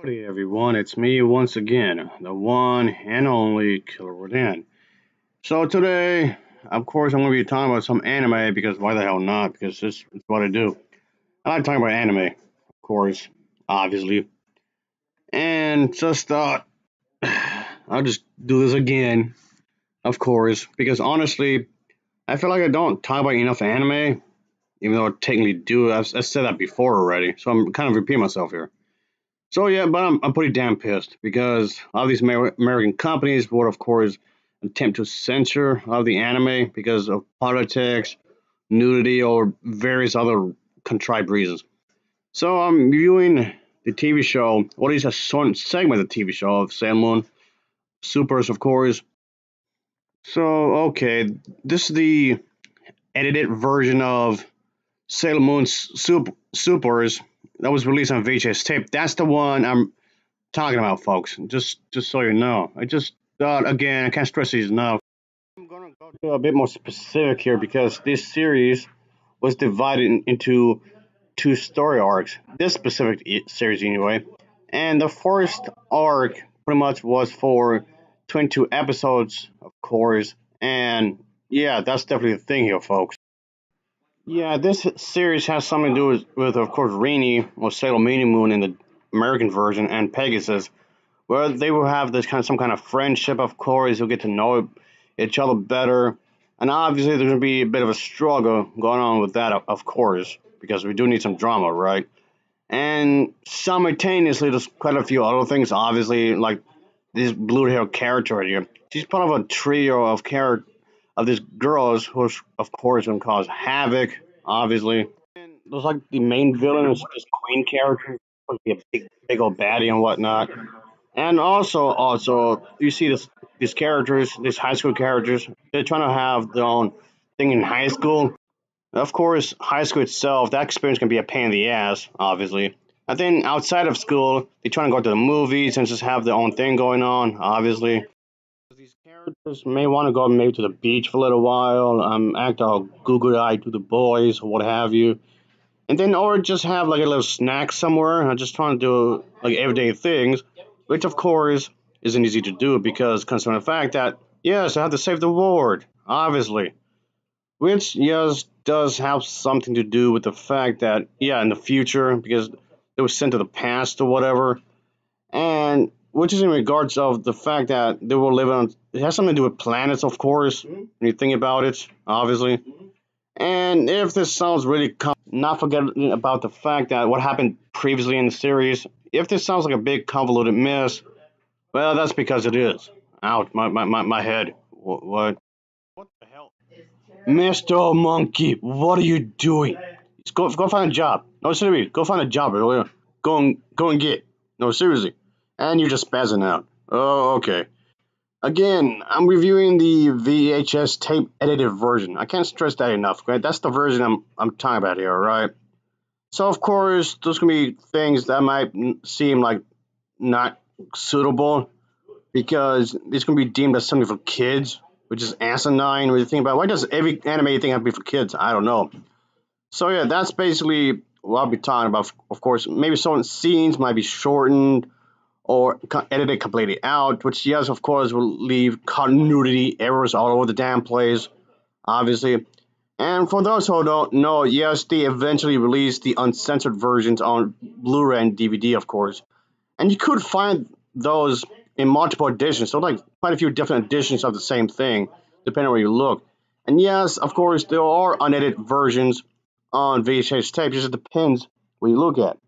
Howdy everyone, it's me once again, the one and only Killer Rodan. So today, of course, I'm going to be talking about some anime because why the hell not? Because this is what I do. I like talking about anime, of course, obviously. And just thought, uh, I'll just do this again, of course, because honestly, I feel like I don't talk about enough anime, even though I technically do. I've, I've said that before already, so I'm kind of repeating myself here. So yeah, but I'm, I'm pretty damn pissed because all these American companies would, of course, attempt to censor all the anime because of politics, nudity, or various other contrived reasons. So I'm viewing the TV show, what is a certain segment of the TV show of Sailor Moon, Supers, of course. So okay, this is the edited version of Sailor Moon Super, Supers that was released on VHS tape. That's the one I'm talking about, folks. Just just so you know. I just thought again, I can't stress these enough. I'm gonna go a bit more specific here because this series was divided into two story arcs. This specific series, anyway. And the first arc pretty much was for 22 episodes, of course. And yeah, that's definitely the thing here, folks. Yeah, this series has something to do with, with of course, Rini or Sailor Moon in the American version and Pegasus, where they will have this kind of some kind of friendship. Of course, you'll get to know each other better, and obviously there's going to be a bit of a struggle going on with that, of course, because we do need some drama, right? And simultaneously, there's quite a few other things. Obviously, like this blue-haired character right here. She's part of a trio of characters of these girls, who's of course going to cause havoc, obviously. And there's like the main villain is this queen character, to be a big, big old baddie and whatnot. And also, also you see this these characters, these high school characters, they're trying to have their own thing in high school. Of course, high school itself, that experience can be a pain in the ass, obviously. And then outside of school, they try to go to the movies and just have their own thing going on, obviously characters may want to go maybe to the beach for a little while, um, act all googly eyed to the boys or what have you, and then or just have like a little snack somewhere. I'm just trying to do like everyday things, which of course isn't easy to do because considering the fact that yes, I have to save the world, obviously, which yes does have something to do with the fact that yeah in the future because it was sent to the past or whatever, and which is in regards of the fact that they will live on. It has something to do with planets, of course. Mm-hmm. When you think about it, obviously. Mm-hmm. And if this sounds really, com- not forgetting about the fact that what happened previously in the series. If this sounds like a big convoluted mess, well, that's because it is. out my my my, my head. What, what? What the hell? Mr. Monkey, what are you doing? Just go go find a job. No, seriously, go find a job. Go and go and get. No, seriously. And you're just spazzing out. Oh, okay. Again, I'm reviewing the VHS tape edited version. I can't stress that enough, right? That's the version I'm, I'm talking about here, right? So, of course, there's going to be things that might seem like not suitable because it's going to be deemed as something for kids, which is asinine when you think about why does every anime thing have to be for kids? I don't know. So, yeah, that's basically what I'll be talking about. Of course, maybe some scenes might be shortened or edit it completely out, which yes, of course, will leave continuity errors all over the damn place, obviously. And for those who don't know, yes, they eventually released the uncensored versions on Blu-ray and DVD, of course. And you could find those in multiple editions, so like quite a few different editions of the same thing, depending on where you look. And yes, of course, there are unedited versions on VHS tape, just depends where you look at.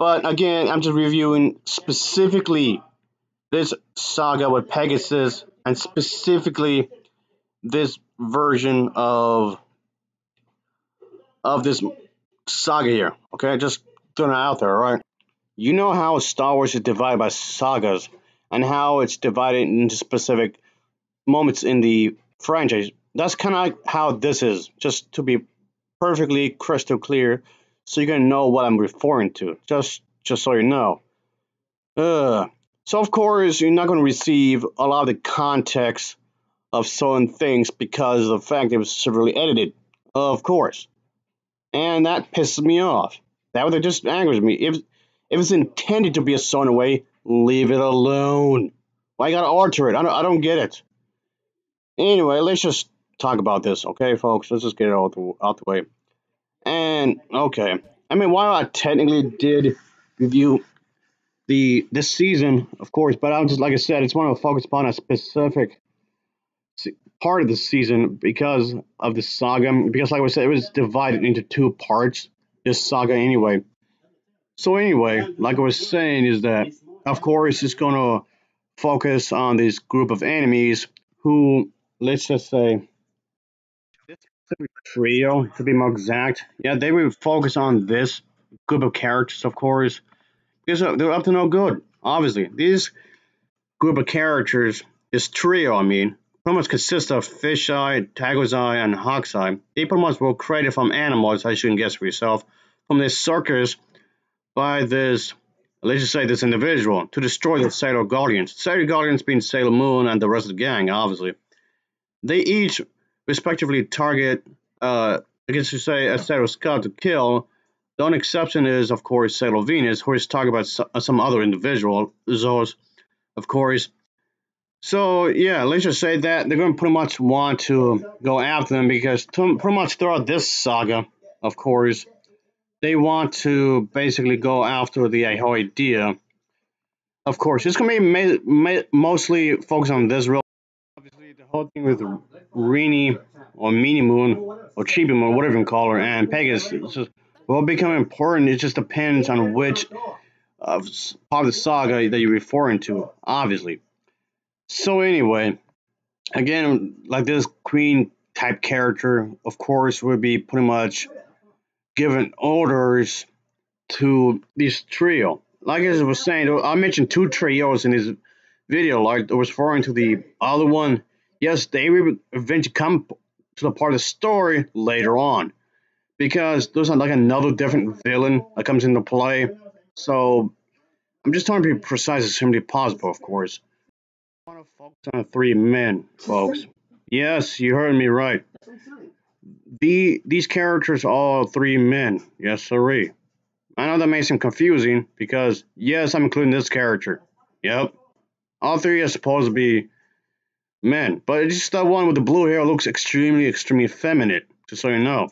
But again, I'm just reviewing specifically this saga with Pegasus and specifically this version of of this saga here. Okay, just throwing it out there, right? You know how Star Wars is divided by sagas and how it's divided into specific moments in the franchise. That's kind of how this is, just to be perfectly crystal clear so you're gonna know what I'm referring to. Just just so you know. Uh, so of course you're not gonna receive a lot of the context of certain things because of the fact it was severely edited. Of course. And that pisses me off. That would have just angers me. If If it's intended to be a certain way, leave it alone. Why you gotta alter it? I don't, I don't get it. Anyway, let's just talk about this, okay, folks? Let's just get it out the, out the way. And okay, I mean, while I technically did review the this season, of course, but I'm just like I said, it's want to focus upon a specific part of the season because of the saga. Because, like I said, it was divided into two parts. This saga, anyway. So anyway, like I was saying, is that of course it's gonna focus on this group of enemies who, let's just say, trio to be more exact. Yeah, they will focus on this group of characters, of course, because uh, they're up to no good. Obviously, these group of characters, this trio, I mean, pretty much consists of Fisheye, Eye, and Hawkeye. They pretty much were created from animals, as you can guess for yourself, from this circus by this, let's just say this individual, to destroy the Sailor Guardians. Sailor Guardians being Sailor Moon and the rest of the gang, obviously. They each respectively target, uh, you say, a Scout to kill. The only exception is, of course, Sailor Venus, who is talking about some other individual, Zos, of course. So, yeah, let's just say that they're going to pretty much want to go after them because pretty much throughout this saga, of course, they want to basically go after the idea. Of course, it's going to be mostly focused on this real. Whole thing with Rini or Mini Moon or Chibi Moon, whatever you call her, and Pegasus just, will become important. It just depends on which uh, part of the saga that you're referring to, obviously. So anyway, again, like this queen type character, of course, would be pretty much given orders to this trio. Like I was saying, I mentioned two trios in this video. Like I was referring to the other one. Yes, they will eventually come to the part of the story later on, because there's like another different villain that comes into play. So I'm just trying to be precise as simply possible, of course I want to focus on three men, folks. Yes, you heard me right. The these characters are all three men. Yes, sirree. I know that may seem confusing because yes, I'm including this character. Yep. All three are supposed to be men, but it's just that one with the blue hair looks extremely, extremely feminine, just so you know.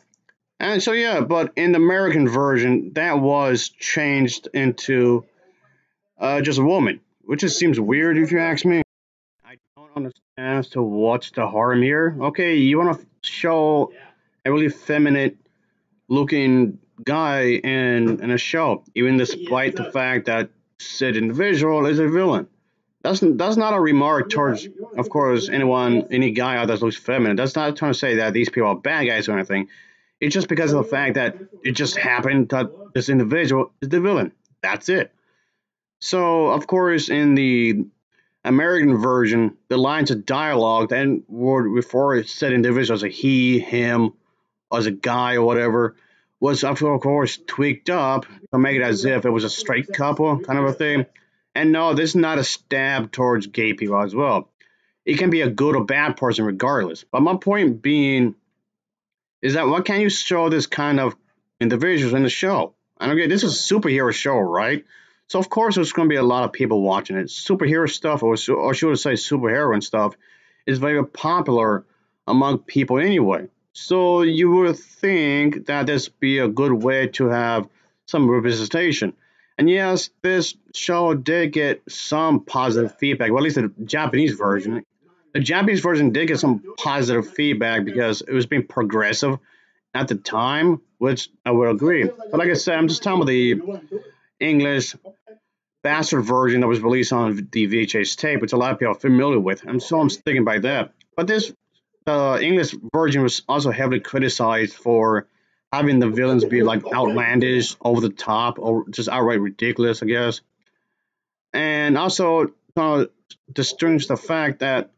And so yeah, but in the American version, that was changed into uh, just a woman, which just seems weird if you ask me I don't understand as to what's the harm here. Okay, you want to show a really feminine looking guy in in a show, even despite the fact that said individual is a villain. That's that's not a remark towards, of course, anyone, any guy out there that looks feminine. That's not trying to say that these people are bad guys or anything. It's just because of the fact that it just happened that this individual is the villain. That's it. So, of course, in the American version, the lines of dialogue then were before said individual as a he, him, as a guy or whatever, was of course tweaked up to make it as if it was a straight couple kind of a thing. And no, this is not a stab towards gay people as well. It can be a good or bad person regardless. But my point being is that why can't you show this kind of individuals in the show? I don't this is a superhero show, right? So of course there's going to be a lot of people watching it. Superhero stuff, or, or should I say superhero and stuff, is very popular among people anyway. So you would think that this be a good way to have some representation. And yes, this show did get some positive feedback, well, at least the Japanese version. The Japanese version did get some positive feedback because it was being progressive at the time, which I would agree. But like I said, I'm just talking about the English bastard version that was released on the VHS tape, which a lot of people are familiar with. And so I'm sticking by that. But this uh, English version was also heavily criticized for having the villains be like outlandish, over the top, or just outright ridiculous, I guess. And also uh, distinguish the fact that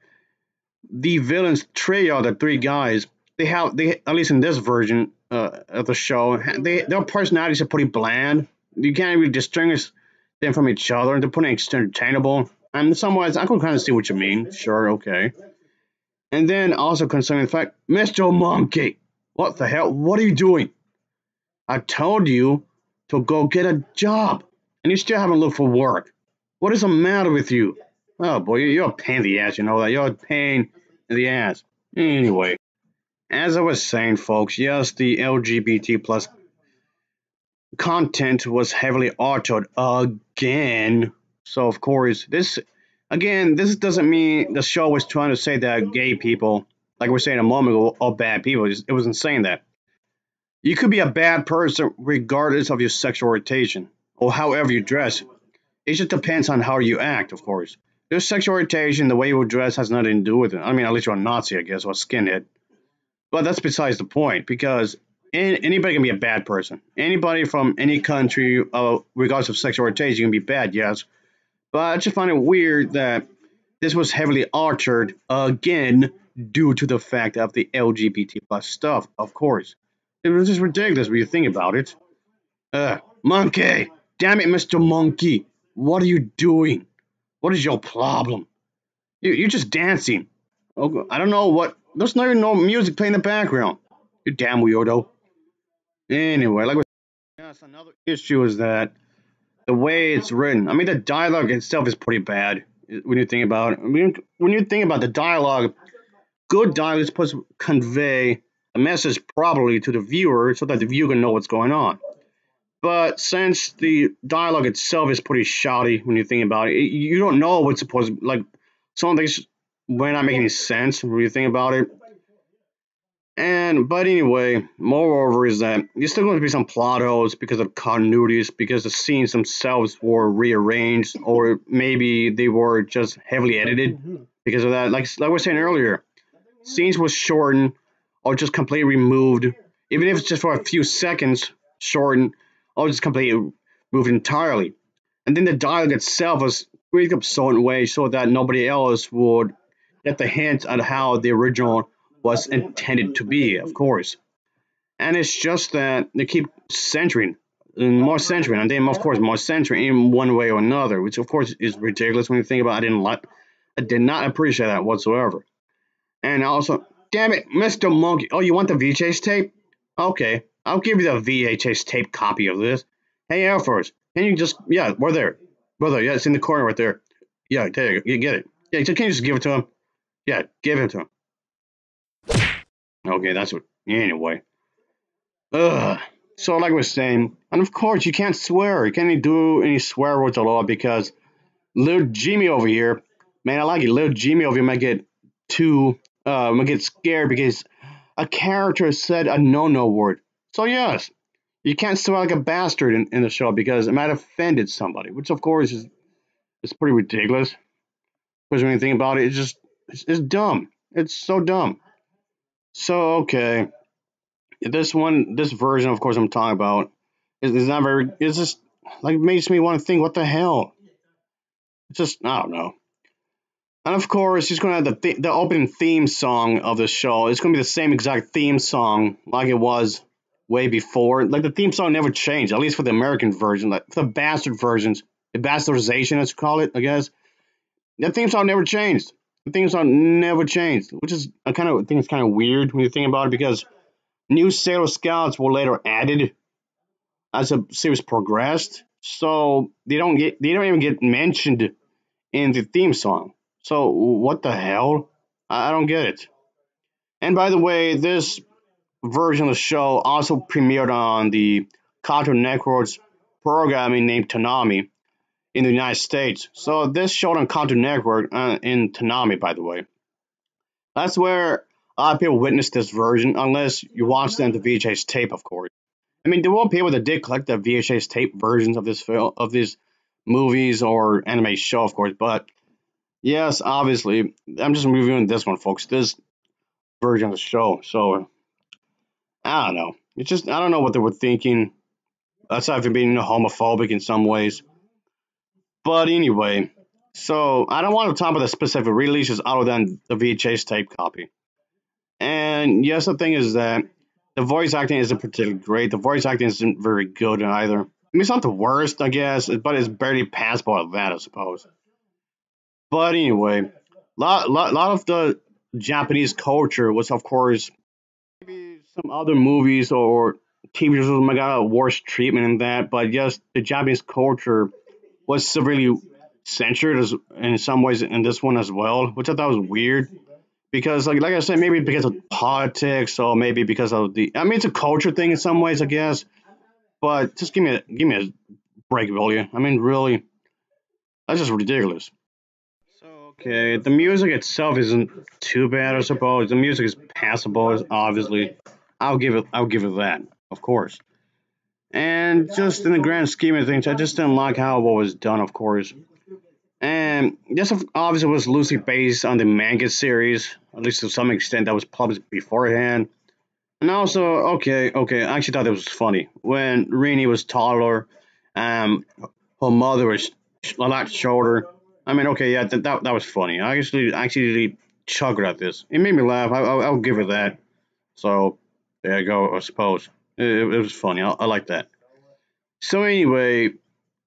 the villains trio, the three guys, they have they at least in this version uh, of the show, they their personalities are pretty bland. You can't really distinguish them from each other they're pretty interchangeable. And in some ways, I can kind of see what you mean. Sure, okay. And then also concerning the fact, Mr. Monkey, what the hell? What are you doing? I told you to go get a job. and you still haven't looked for work. What is the matter with you? Oh boy, you're a pain in the ass, you know that. You're a pain in the ass. Anyway, as I was saying, folks, yes, the LGBT plus content was heavily altered again. So of course, this again, this doesn't mean the show was trying to say that gay people, like we are saying a moment ago, are bad people. It wasn't saying that. You could be a bad person regardless of your sexual orientation or however you dress. It just depends on how you act, of course. Your sexual orientation, the way you dress, has nothing to do with it. I mean, at least you're a Nazi, I guess, or a skinhead. But that's besides the point, because anybody can be a bad person. Anybody from any country, uh, regardless of sexual orientation, can be bad, yes. But I just find it weird that this was heavily altered again due to the fact of the LGBT plus stuff, of course. It was just ridiculous when you think about it. Uh, monkey! Damn it, Mr. Monkey! What are you doing? What is your problem? You, you're just dancing. Oh, I don't know what. There's not even no music playing in the background. You damn weirdo. Anyway, like yes, another issue is that the way it's written. I mean, the dialogue itself is pretty bad eh, when you think about it. I mean, when you think about the dialogue, good dialogue is supposed to convey a message properly to the viewer so that the viewer can know what's going on. But since the dialogue itself is pretty shoddy when you think about it, you don't know what's supposed to, like some things might not make any sense when you think about it. And but anyway, moreover is that there's still going to be some plot holes because of continuities, because the scenes themselves were rearranged, or maybe they were just heavily edited because of that. Like like I was saying earlier, scenes were shortened or just completely removed, even if it's just for a few seconds, shortened or just completely moved entirely. And then the dialogue itself was tweaked up certain way so that nobody else would get the hint at how the original was intended to be, of course. And it's just that they keep centering, more centering, and then of course more centering in one way or another, which of course is ridiculous when you think about. It. I didn't like, I did not appreciate that whatsoever. And also, damn it, Mr. Monkey. Oh, you want the VHS tape? Okay, I'll give you the VHS tape copy of this. Hey, Air Force, can you just, yeah, we're there. We're there. Yeah, it's in the corner right there. Yeah, there you, you get it. Yeah, so can you just give it to him? Yeah, give it to him. Okay, that's what, anyway. Ugh. So, like I was saying, and of course, you can't swear. You can't do any swear words at all because little Jimmy over here, man, I like it. Little Jimmy over here might get too, uh, might get scared because a character said a no-no word. So yes, you can't swear like a bastard in, in the show because it might have offended somebody, which of course is is pretty ridiculous. Because when you think about it, it's just it's, it's dumb. It's so dumb. So okay, this one, this version, of course, I'm talking about is, is not very. It's just like makes me want to think, what the hell? It's just I don't know. And of course, he's going to have the th- the opening theme song of the show. It's going to be the same exact theme song like it was way before. Like the theme song never changed, at least for the American version. Like the bastard versions, the bastardization, let's call it, I guess. The theme song never changed. The theme song never changed, which is I kind of think it's kind of weird when you think about it because new Sailor Scouts were later added as the series progressed, so they don't get they don't even get mentioned in the theme song. So what the hell? I don't get it. And by the way, this version of the show also premiered on the Cartoon Network's programming named Toonami in the United States. So this showed on Cartoon Network uh, in Toonami, by the way. That's where a lot of people witnessed this version, unless you watched them the VHS tape, of course. I mean, there were people that did collect the VHS tape versions of this film, of these movies or anime show, of course. But yes, obviously, I'm just reviewing this one, folks. This version of the show. So I don't know. It's just I don't know what they were thinking. Aside from being homophobic in some ways. But anyway, so I don't want to talk about the specific releases other than the VHS tape copy. And yes, the thing is that the voice acting isn't particularly great. The voice acting isn't very good either. I mean, it's not the worst, I guess, but it's barely passable at that, I suppose. But anyway, lot, lot, lot of the Japanese culture was, of course, some other movies or TV shows got a worse treatment in that, but just the Japanese culture was severely censored as, in some ways in this one as well, which I thought was weird. Because like like I said, maybe because of politics or maybe because of the I mean it's a culture thing in some ways, I guess. But just give me a give me a break, will you? I mean really that's just ridiculous. So okay, the music itself isn't too bad, I suppose. The music is passable, obviously. I'll give it I'll give it that, of course. And just in the grand scheme of things, I just didn't like how what was done, of course. And this obviously was loosely based on the manga series, at least to some extent that was published beforehand. And also, okay, okay, I actually thought it was funny. When Rini was taller, um, her mother was a lot shorter. I mean, okay, yeah, that, that, that was funny. I actually actually chuckled at this. It made me laugh. I, will give it that. So, there you go, I suppose. It, it was funny. I, I like that. So anyway,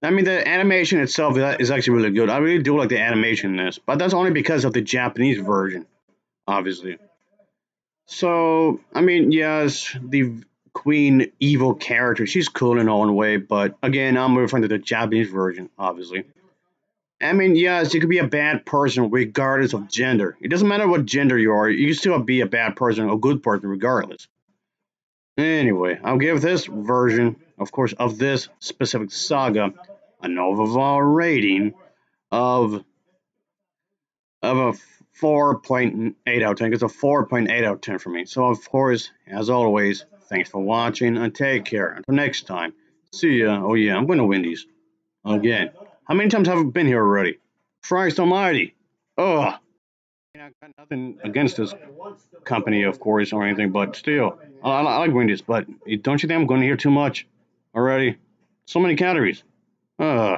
I mean, the animation itself is actually really good. I really do like the animation in this, but that's only because of the Japanese version, obviously. So, I mean, yes, the Queen evil character, she's cool in her own way, but again, I'm referring to the Japanese version, obviously. I mean, yes, you could be a bad person regardless of gender. It doesn't matter what gender you are, you can still be a bad person, or a good person regardless. Anyway, I'll give this version, of course, of this specific saga an overall rating of of a 4.8 out of 10. It's a 4.8 out of 10 for me. So, of course, as always, thanks for watching and take care. Until next time, see ya. Oh, yeah, I'm going to Wendy's. Again. How many times have I been here already? Christ almighty. Ugh. I got nothing against this company, of course, or anything, but still, I, I like Wendy's, but don't you think I'm going to hear too much already? So many calories. Uh,